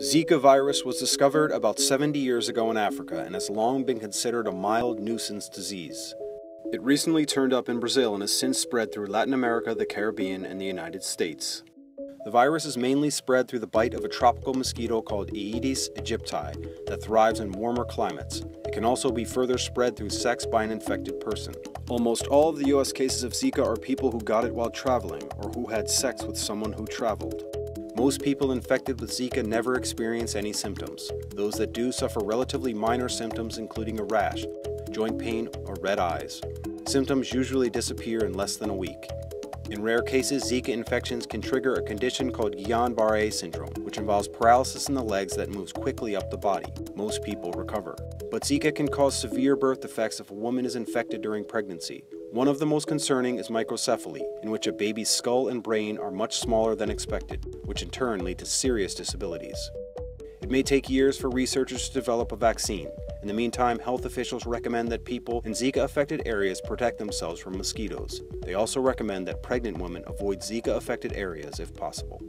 Zika virus was discovered about 70 years ago in Africa and has long been considered a mild nuisance disease. It recently turned up in Brazil and has since spread through Latin America, the Caribbean, and the United States. The virus is mainly spread through the bite of a tropical mosquito called Aedes aegypti that thrives in warmer climates. It can also be further spread through sex by an infected person. Almost all of the US cases of Zika are people who got it while traveling or who had sex with someone who traveled. Most people infected with Zika never experience any symptoms. Those that do suffer relatively minor symptoms including a rash, joint pain, or red eyes. Symptoms usually disappear in less than a week. In rare cases, Zika infections can trigger a condition called Guillain-Barré syndrome, which involves paralysis in the legs that moves quickly up the body. Most people recover. But Zika can cause severe birth defects if a woman is infected during pregnancy, one of the most concerning is microcephaly, in which a baby's skull and brain are much smaller than expected, which in turn lead to serious disabilities. It may take years for researchers to develop a vaccine. In the meantime, health officials recommend that people in Zika affected areas protect themselves from mosquitoes. They also recommend that pregnant women avoid Zika affected areas if possible.